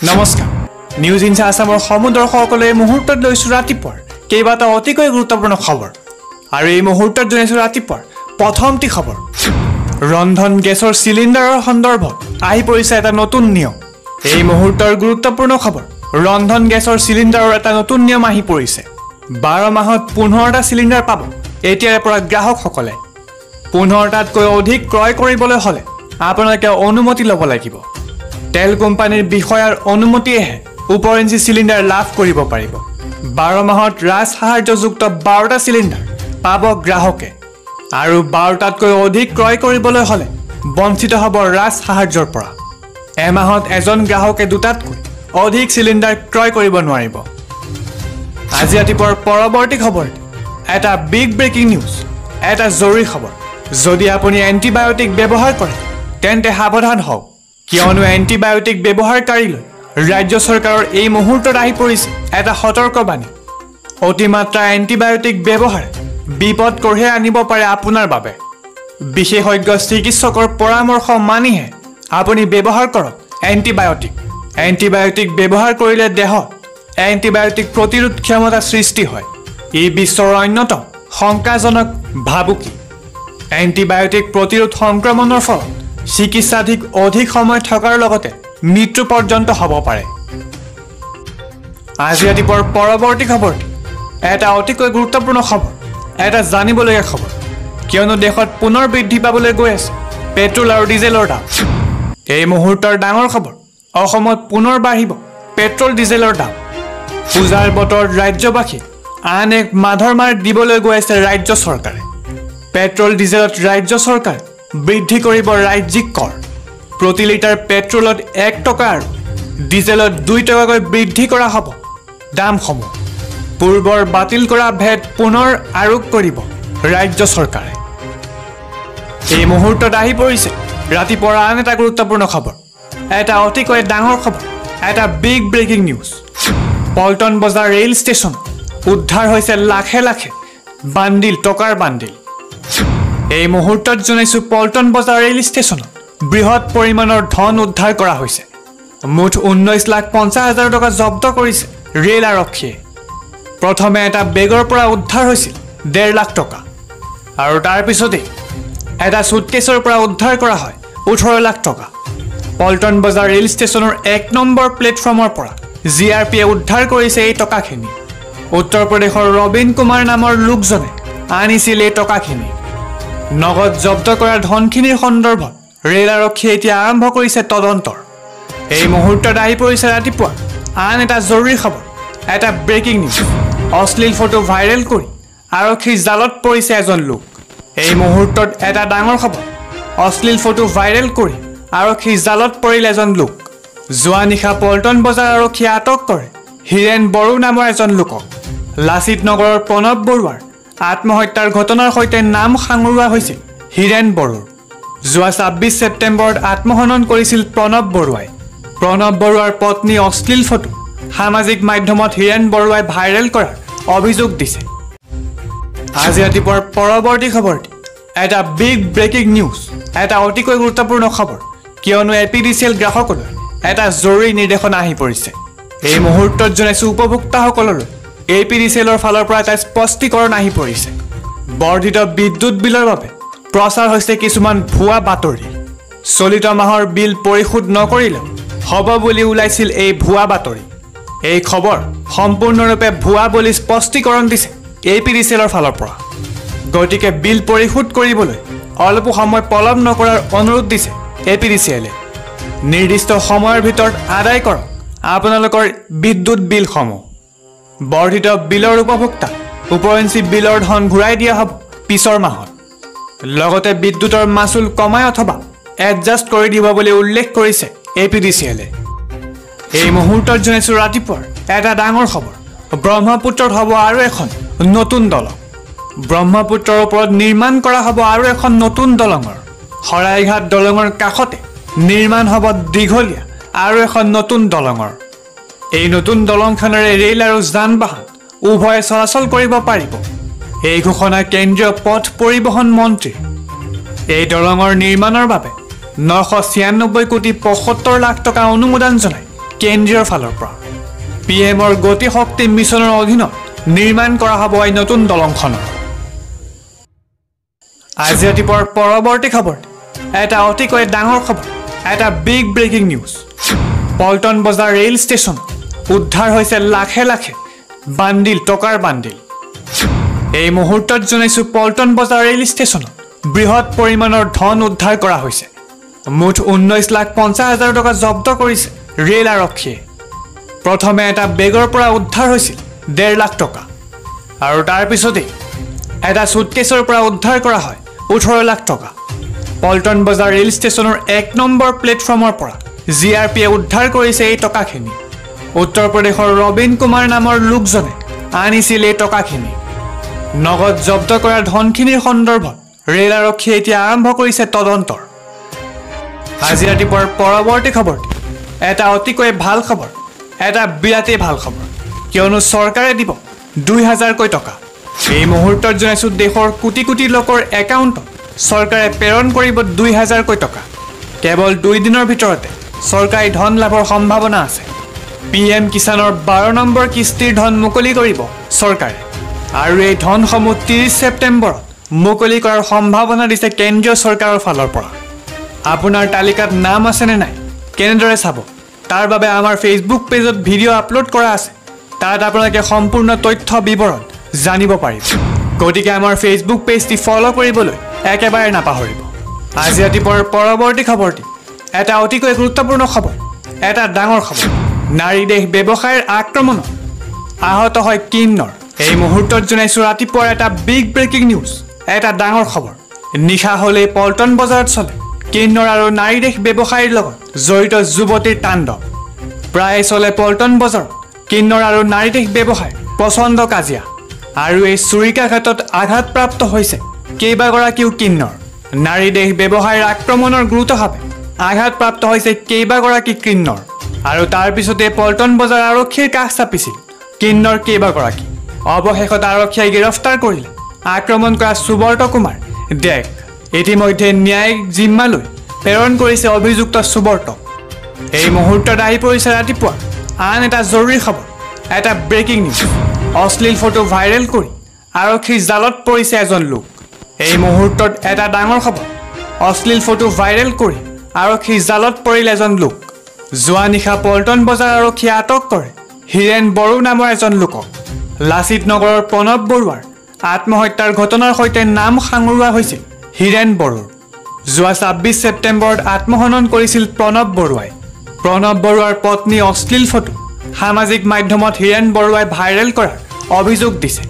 নমস্কাৰ। নিউজ ইনচা আছামৰ এই মুহূৰ্তত লৈছোঁ ৰাতিপুৱাৰ কেইবাটাও অতিকৈ গুৰুত্বপূৰ্ণ খবৰ। আৰু এই মুহূৰ্তত জনাইছোঁ ৰাতিপুৱাৰ প্ৰথমটি খবৰ। ৰন্ধন গেছৰ চিলিণ্ডাৰৰ সন্দৰ্ভত আহি পৰিছে এটা নতুন নিয়ম। এই মুহূৰ্তৰ গুৰুত্বপূৰ্ণ খবৰ ৰন্ধন গেছৰ চিলিণ্ডাৰৰ এটা নতুন নিয়ম আহি পৰিছে। বাৰ মাহত পোন্ধৰটা চিলিণ্ডাৰ পাব এতিয়াৰে পৰা গ্ৰাহকসকলে। পোন্ধৰটাতকৈ অধিক ক্ৰয় কৰিবলৈ হ'লে আপোনালোকে অনুমতি ল'ব লাগিব। তেল কোম্পানীৰ বিষয়াৰ অনুমতিয়েহে ওপৰঞ্চি চিলিণ্ডাৰ লাভ কৰিব পাৰিব। বাৰ মাহত ৰাজ সাহাৰ্যযুক্ত বাৰটা চিলিণ্ডাৰ পাব গ্ৰাহকে। আৰু বাৰটাতকৈ অধিক ক্ৰয় কৰিবলৈ হ'লে বঞ্চিত হ'ব ৰাজ সাহাৰ্যৰ পৰা। এমাহত এজন গ্ৰাহকে দুটাতকৈ অধিক চিলিণ্ডাৰ ক্ৰয় কৰিব নোৱাৰিব। আজি ৰাতিপুৱাৰ পৰৱৰ্তী খবৰ। এটা বিগ ব্ৰেকিং নিউজ এটা জৰুৰী খবৰ। যদি আপুনি এণ্টিবায়'টিক ব্যৱহাৰ কৰে তেন্তে সাৱধান হওক। কিয়নো এণ্টিবায়'টিক ব্যৱহাৰকাৰীলৈ ৰাজ্য চৰকাৰৰ এই মুহূৰ্তত আহি পৰিছে এটা সতৰ্কবাণী। অতিমাত্ৰা এণ্টিবায়'টিক ব্যৱহাৰে বিপদ কঢ়িয়াই আনিব পাৰে আপোনাৰ বাবে। বিশেষজ্ঞ চিকিৎসকৰ পৰামৰ্শ মানিহে আপুনি ব্যৱহাৰ কৰক এণ্টিবায়'টিক। এণ্টিবায়'টিক ব্যৱহাৰ কৰিলে দেহত এণ্টিবায়'টিক প্ৰতিৰোধ ক্ষমতা সৃষ্টি হয়। ই বিশ্বৰ অন্যতম শংকাজনক ভাবুকি। এণ্টিবায়'টিক প্ৰতিৰোধ সংক্ৰমণৰ ফলত চিকিৎসাধিক অধিক সময় থকাৰ লগতে মৃত্যু পৰ্যন্ত হ'ব পাৰে। আজি ৰাতিপুৱাৰ পৰৱৰ্তী খবৰটি এটা অতিকৈ গুৰুত্বপূৰ্ণ খবৰ এটা জানিবলগীয়া খবৰ কিয়নো দেশত পুনৰ বৃদ্ধি পাবলৈ গৈ আছে পেট্ৰল আৰু ডিজেলৰ দাম। এই মুহূৰ্তৰ ডাঙৰ খবৰ অসমত পুনৰ বাঢ়িব পেট্ৰল ডিজেলৰ দাম। পূজাৰ বতৰত ৰাজ্যবাসীক আন এক মাধৰ মাৰ দিবলৈ গৈ আছে ৰাজ্য চৰকাৰে। পেট্ৰল ডিজেলত ৰাজ্য চৰকাৰে বৃদ্ধি কৰিব ৰাজ্যিক কৰ। প্ৰতি লিটাৰ পেট্ৰলত এক টকা আৰু ডিজেলত দুই টকাকৈ বৃদ্ধি কৰা হ'ব। দামসমূহ। পূৰ্বৰ বাতিল কৰা ভেট পুনৰ আৰোপ কৰিব ৰাজ্য চৰকাৰে। এই মুহূৰ্তত আহি পৰিছে ৰাতিপুৱাৰ আন এটা গুৰুত্বপূৰ্ণ খবৰ। এটা অতিকৈ ডাঙৰ খবৰ এটা বিগ ব্ৰেকিং নিউজ পল্টন বজাৰ ৰেল ষ্টেচন উদ্ধাৰ হৈছে লাখে লাখে বান্দিল টকাৰ বান্দিল। এই মুহূৰ্তত জনাইছোঁ পল্টন বজাৰ ৰেল ষ্টেচনত বৃহৎ পৰিমাণৰ ধন উদ্ধাৰ কৰা হৈছে। মুঠ ঊনৈছ লাখ পঞ্চাছ হাজাৰ টকা জব্দ কৰিছে ৰেল আৰক্ষীয়ে। প্ৰথমে এটা বেগৰ পৰা উদ্ধাৰ হৈছিল ডেৰ লাখ টকা আৰু তাৰ পিছতেই এটা চুটকেছৰ পৰা উদ্ধাৰ কৰা হয় ওঠৰ লাখ টকা। পল্টন বজাৰ ৰেল ষ্টেচনৰ এক নম্বৰ প্লেটফৰ্মৰ পৰা জি আৰ পিয়ে উদ্ধাৰ কৰিছে এই টকাখিনি। উত্তৰ প্ৰদেশৰ ৰবীন কুমাৰ নামৰ লোকজনে আনিছিল এই টকাখিনি। নগদ জব্দ কৰা ধনখিনিৰ সন্দৰ্ভত ৰেল আৰক্ষীয়ে এতিয়া আৰম্ভ কৰিছে তদন্তৰ। এই মুহূৰ্তত আহি পৰিছে ৰাতিপুৱা আন এটা জৰুৰী খবৰ এটা ব্ৰেকিং নিউজ অশ্লীল ফটো ভাইৰেল কৰি আৰক্ষীৰ জালত পৰিছে এজন লোক। এই মুহূৰ্তত এটা ডাঙৰ খবৰ অশ্লীল ফটো ভাইৰেল কৰি আৰক্ষীৰ জালত পৰিল এজন লোক। যোৱা নিশা পল্টন বজাৰ আৰক্ষীয়ে আটক কৰে হীৰেণ বড়ো নামৰ এজন লোকক। লাচিত নগৰৰ প্ৰণৱ বৰুৱাৰ আত্মহত্যাৰ ঘটনাৰ সৈতে নাম সাঙুৰোৱা হৈছিল। হীৰেণ বড়োৰ। যোৱা ছাব্বিছ ছেপ্টেম্বৰত আত্মহনন কৰিছিল প্ৰণৱ বৰুৱাই। প্ৰণৱ বৰুৱাৰ পত্নী অশ্লীল ফটো সামাজিক মাধ্যমত হীৰেণ বৰুৱাই ভাইৰেল কৰাৰ অভিযোগ দিছে। আজি ৰাতিপুৱাৰ পৰৱৰ্তী খবৰটি। এটা বিগ ব্ৰেকিং নিউজ এটা অতিকৈ গুৰুত্বপূৰ্ণ খবৰ কিয়নো A P D C L গ্ৰাহকলৈ এটা জৰুৰী নিৰ্দেশনা আহি পৰিছে। এই মুহূৰ্তত জনাইছোঁ উপভোক্তাসকললৈ এ পি ডি চি এলৰ ফালৰ পৰা এটা স্পষ্টীকৰণ আহি পৰিছে। বৰ্ধিত বিদ্যুৎ বিলৰ বাবে প্ৰচাৰ হৈছে কিছুমান ভুৱা বাতৰি। চলিত মাহৰ বিল পৰিশোধ নকৰিলেও হ'ব বুলি ওলাইছিল এই ভুৱা বাতৰি। এই খবৰ সম্পূৰ্ণৰূপে ভুৱা বুলি স্পষ্টীকৰণ দিছে এ পি ডি চি এলৰ ফালৰ পৰা। গতিকে বিল পৰিশোধ কৰিবলৈ অলপো সময় পলম নকৰাৰ অনুৰোধ দিছে এ পি ডি চি এলে নিৰ্দিষ্ট সময়ৰ ভিতৰত আদায় কৰক আপোনালোকৰ বিদ্যুৎ বিলসমূহ। বৰ্ধিত বিলৰ উপভোক্তা ওপৰঞ্চি বিলৰ ধন ঘূৰাই দিয়া হ'ব পিছৰ মাহত। লগতে বিদ্যুতৰ মাচুল কমাই অথবা এডজাষ্ট কৰি দিব বুলি উল্লেখ কৰিছে এ পি ডি চি এলে এই মুহূৰ্তত জনাইছোঁ ৰাতিপুৱাৰ এটা ডাঙৰ খবৰ ব্ৰহ্মপুত্ৰত হ'ব আৰু এখন নতুন দলং। ব্ৰহ্মপুত্ৰৰ ওপৰত নিৰ্মাণ কৰা হ'ব আৰু এখন নতুন দলঙৰ। শৰাইঘাট দলঙৰ কাষতে নিৰ্মাণ হ'ব দীঘলীয়া আৰু এখন নতুন দলঙৰ। এই নতুন দলংখনেৰে ৰেল আৰু যান বাহন উভয়ে চলাচল কৰিব পাৰিব। এই ঘোষণা কেন্দ্ৰীয় পথ পৰিবহণ মন্ত্ৰীৰ এই দলঙৰ নিৰ্মাণৰ বাবে নশ ছিয়ান্নব্বৈ কোটি পঁয়সত্তৰ লাখ টকা অনুমোদন জনাই কেন্দ্ৰীয়ৰ ফালৰ পৰা। পি এমৰ গতি শক্তি মিছনৰ অধীনত নিৰ্মাণ কৰা হ'ব এই নতুন দলংখনৰ আজি ৰাতিপুৱাৰ পৰৱৰ্তী খবৰ এটা অতিকৈ ডাঙৰ খবৰ এটা বিগ ব্ৰেকিং নিউজ পল্টন বজাৰ ৰেল ষ্টেচন উদ্ধাৰ হৈছে লাখে লাখে বান্দিল টকাৰ বান্দিল। এই মুহূৰ্তত জনাইছোঁ পল্টন বজাৰ ৰেল ষ্টেচনত বৃহৎ পৰিমাণৰ ধন উদ্ধাৰ কৰা হৈছে। মুঠ ঊনৈছ লাখ পঞ্চাছ হাজাৰ টকা জব্দ কৰিছে ৰেল আৰক্ষীয়ে। প্ৰথমে এটা বেগৰ পৰা উদ্ধাৰ হৈছিল ডেৰ লাখ টকা। আৰু তাৰপিছতেই এটা চুটকেছৰ পৰা উদ্ধাৰ কৰা হয় ওঠৰ লাখ টকা। পল্টন বজাৰ ৰেল ষ্টেচনৰ এক নম্বৰ প্লেটফৰ্মৰ পৰা জি আৰ পিয়ে উদ্ধাৰ কৰিছে এই টকাখিনি। উত্তৰ প্ৰদেশৰ ৰবীন কুমাৰ নামৰ লোকজনে আনিছিল এই টকাখিনি। নগদ জব্দ কৰা ধনখিনিৰ সন্দৰ্ভত ৰেল আৰক্ষীয়ে এতিয়া আৰম্ভ কৰিছে তদন্তৰ। আজি ৰাতিপুৱাৰ পৰৱৰ্তী খবৰটি এটা অতিকৈ ভাল খবৰ এটা বিৰাটেই ভাল খবৰ কিয়নো চৰকাৰে দিব দুই হাজাৰকৈ টকা। এই মুহূৰ্তত জনাইছোঁ দেশৰ কোটি কোটি লোকৰ একাউণ্টত চৰকাৰে প্ৰেৰণ কৰিব দুই হাজাৰকৈ টকা। কেৱল দুই দিনৰ ভিতৰতে চৰকাৰী ধন লাভৰ সম্ভাৱনা আছে। পি এম কিষাণৰ বাৰ নম্বৰ কিস্তিৰ ধন মুকলি কৰিব চৰকাৰে। আৰু এই ধনসমূহ ত্ৰিছ ছেপ্টেম্বৰত মুকলি কৰাৰ সম্ভাৱনা দিছে কেন্দ্ৰীয় চৰকাৰৰ ফালৰ পৰা। আপোনাৰ তালিকাত নাম আছেনে নাই? কেনেদৰে চাব? তাৰ বাবে আমাৰ ফেচবুক পেজত ভিডিঅ' আপলোড কৰা আছে। তাত আপোনালোকে সম্পূৰ্ণ তথ্য বিৱৰণ জানিব পাৰিব। গতিকে আমাৰ ফেচবুক পেজটি ফ'ল' কৰিবলৈ একেবাৰে নাপাহৰিব। আজি ৰাতিপুৱাৰ পৰৱৰ্তী খবৰটি। এটা অতিকৈ গুৰুত্বপূৰ্ণ খবৰ। এটা ডাঙৰ খবৰ। নাৰী দেশ ব্যৱসায়ৰ আক্ৰমণত আহত হয় কিন্নৰ এই মুহূৰ্তত জনাইছোঁ ৰাতিপুৱাৰ এটা বিগ ব্ৰেকিং নিউজ এটা ডাঙৰ খবৰ। নিশা হ'লেই পল্টন বজাৰত চলে। কিন্নৰ আৰু নাৰী দেশ ব্যৱসায়ীৰ লগত জড়িত যুৱতীৰ তাণ্ডৱ। প্ৰায়ে চলে পল্টন বজাৰত। কিন্নৰ আৰু নাৰী দেশ ব্যৱসায় প্ৰচণ্ড কাজিয়া। আৰু এই চুৰিকাঘাতত আঘাতপ্ৰাপ্ত হৈছে কেইবাগৰাকীও কিন্নৰ নাৰী দেশ ব্যৱসায়ৰ আক্ৰমণৰ গুৰুত্বভাৱে আঘাতপ্ৰাপ্ত হৈছে কেইবাগৰাকী কিন্নৰ আৰু তাৰ পিছতে পল্টন বজাৰ আৰক্ষীৰ কাষ চাপিছিল। কিন্নৰ কেইবাগৰাকী। অৱশেষত আৰক্ষীয়ে গ্ৰেপ্তাৰ কৰিলে। আক্ৰমণ কৰা সুবৰ্ত কুমাৰ ডেক ইতিমধ্যে ন্যায়িক জিম্মালৈ প্ৰেৰণ কৰিছে অভিযুক্ত সুবৰ্তক এই মুহূৰ্তত আহি পৰিছে ৰাতিপুৱা। আন এটা জৰুৰী খবৰ এটা ব্ৰেকিং নিউজ অশ্লীল ফটো ভাইৰেল কৰি আৰক্ষীৰ জালত পৰিছে এজন লোক। এই মুহূৰ্তত এটা ডাঙৰ খবৰ অশ্লীল ফটো ভাইৰেল কৰি আৰক্ষীৰ জালত পৰিল এজন লোক। যোৱা নিশা পল্টন বজাৰ আৰক্ষীয়ে আটক কৰে। হীৰেণ বড়ো নামৰ এজন লোকক। লাচিত নগৰৰ প্ৰণৱ বৰুৱাৰ আত্মহত্যাৰ ঘটনাৰ সৈতে নাম সাঙুৰোৱা হৈছিল হীৰেণ বড়োৰ। যোৱা ছাব্বিছ ছেপ্টেম্বৰত আত্মহনন কৰিছিল প্ৰণৱ বৰুৱাই। প্ৰণৱ বৰুৱাৰ পত্নী অশ্লীল ফটো সামাজিক মাধ্যমত হীৰেণ বৰুৱাই ভাইৰেল কৰাৰ অভিযোগ দিছে।